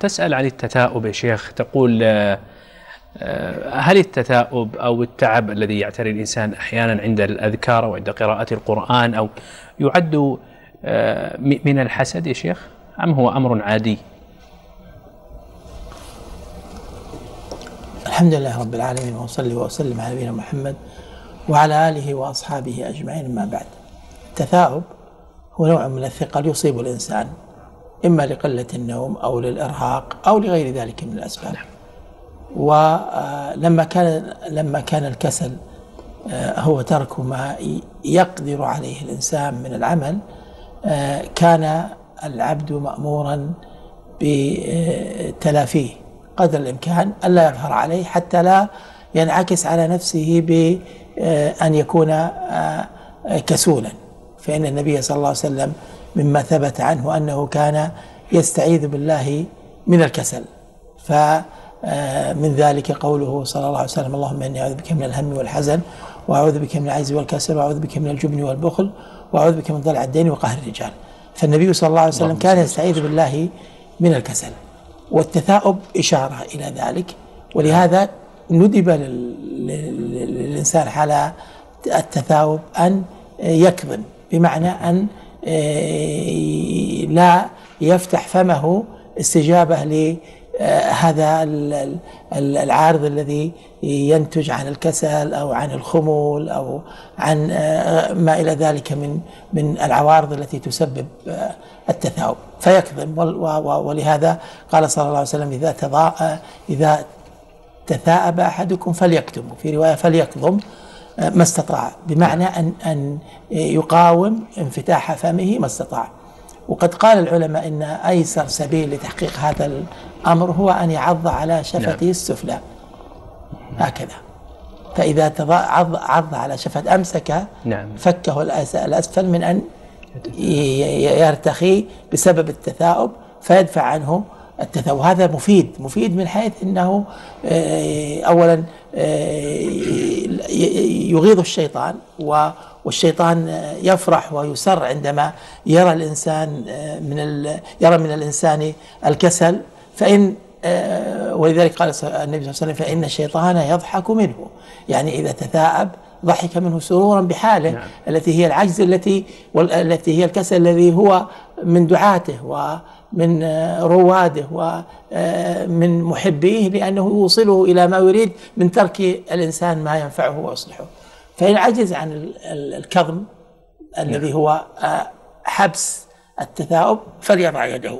تسأل عن التثاؤب يا شيخ. تقول آه، آه، هل التثاؤب أو التعب الذي يعتري الإنسان أحيانا عند الأذكار أو عند قراءة القرآن أو يعد آه، من الحسد يا شيخ؟ أم هو أمر عادي؟ الحمد لله رب العالمين وأصلي وأسلم على نبينا محمد وعلى آله وأصحابه أجمعين أما بعد. التثاؤب هو نوع من الثقل يصيب الإنسان. إما لقلة النوم أو للإرهاق أو لغير ذلك من الأسباب. ولما كان لما كان الكسل آه، هو ترك ما يقدر عليه الإنسان من العمل آه، كان العبد مأمورا بتلافيه قدر الإمكان ألا يظهر عليه حتى لا ينعكس على نفسه بأن يكون آه، كسولا. فإن النبي صلى الله عليه وسلم مما ثبت عنه أنه كان يستعيذ بالله من الكسل. فمن ذلك قوله صلى الله عليه وسلم اللهم إني أعوذ بك من الهم والحزن وأعوذ بك من العجز والكسل وأعوذ بك من الجبن والبخل وأعوذ بك من ضلع الدين وقهر الرجال. فالنبي صلى الله عليه وسلم كان يستعيذ بالله من الكسل. والتثاؤب إشارة إلى ذلك. ولهذا ندب لل- لل- للإنسان حال التثاؤب أن يكظم بمعنى أن لا يفتح فمه استجابة لهذا العارض الذي ينتج عن الكسل أو عن الخمول أو عن ما إلى ذلك من من العوارض التي تسبب التثاؤب. فيكظم ولهذا قال صلى الله عليه وسلم إذا تضاء إذا تثاءب أحدكم فليكتم في رواية فليكظم آه، ما استطاع بمعنى ان أن يقاوم انفتاح فمه ما استطاع. وقد قال العلماء إن أيسر سبيل لتحقيق هذا الأمر هو أن يعض على شفته السفلى. هكذا. تضا- عض عض على شفة أمسك نعم. فكه الأس- الأسفل من ي- يرتخي بسبب التثاؤب فيدفع عنه التثاؤب هذا مفيد مفيد من حيث إنه آه، اولا آه، يغيظ الشيطان والشيطان يفرح ويسر عندما يرى الإنسان آه، من يرى من الإنسان الكسل فإن ولذلك قال النبي صلى الله عليه وسلم فإن الشيطان يضحك منه. يعني إذا تثاءب ضحك منه سرورا بحاله نعم. التي هي العجز التي وال- التي هي الكسل الذي هو من دعاته ومن آه، روادة ومن محبيه لأنه يوصله إلى ما يريد من ترك الإنسان ما ينفعه ويصلحه. فإن عجز عن ال- ال- الكظم الذي هو آه، حبس التثاؤب فليضع يده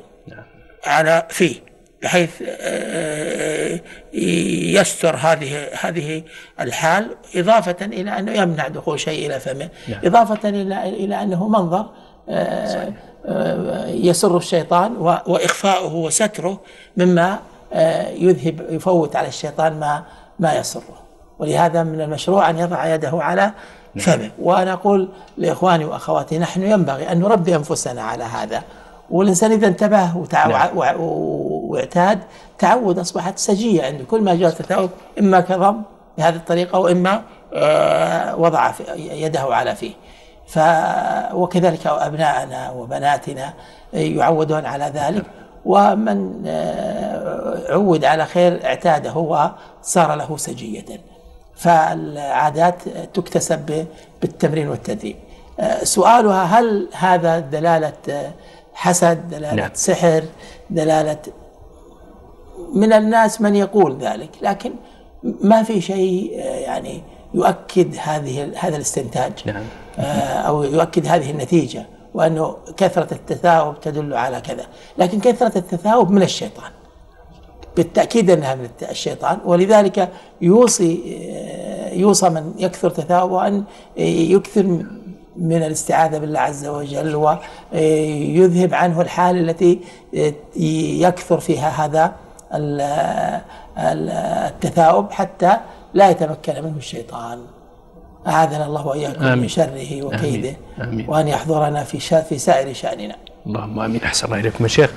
على فيه بحيث آه، يستر هذه هذه الحال إضافة إلى أنه يمنع دخول شيء إلى فمه. نعم. إضافة إلى إلى أنه منظر آه، آه، يسر الشيطان وإخفاؤه وستره مما آه، يذهب يفوت على الشيطان ما ما يسره. ولهذا من المشروع أن يضع يده على فمه. وأنا أقول لإخواني وأخواتي نحن ينبغي أن نربي أنفسنا على هذا. والإنسان إذا انتبه وتع... نعم. و- واعتاد تعود أصبحت سجية عنده كل ما جاء تثاؤب إما كظم بهذه الطريقة وإما آه، وضع يده على فيه. ف وكذلك أبناءنا وبناتنا يعودون على ذلك. ومن آه، عود على خير اعتاده وصار له سجية. فالعادات تكتسب بالتمرين والتدريب. آه، سؤالها هل هذا دلالة حسد دلالة نعم. سحر دلالة من الناس من يقول ذلك لكن ما في شيء آه، يعني يؤكد هذه هذا الاستنتاج نعم. آه، أو يؤكد هذه النتيجة وأنه كثرة التثاؤب تدل على كذا لكن كثرة التثاؤب من الشيطان بالتأكيد انها من الشيطان ولذلك يوصي آه، يوصى من يكثر تثاؤبه ان يكثر من الاستعاذة بالله عز وجل ويذهب عنه الحال التي يكثر فيها هذا التثاؤب حتى لا يتمكن منه الشيطان أعاذنا الله وإياكم من آمين. شره وكيده آمين. آمين. وأن يحضرنا في في سائر شأننا اللهم آمين أحسن الله إليكم يا شيخ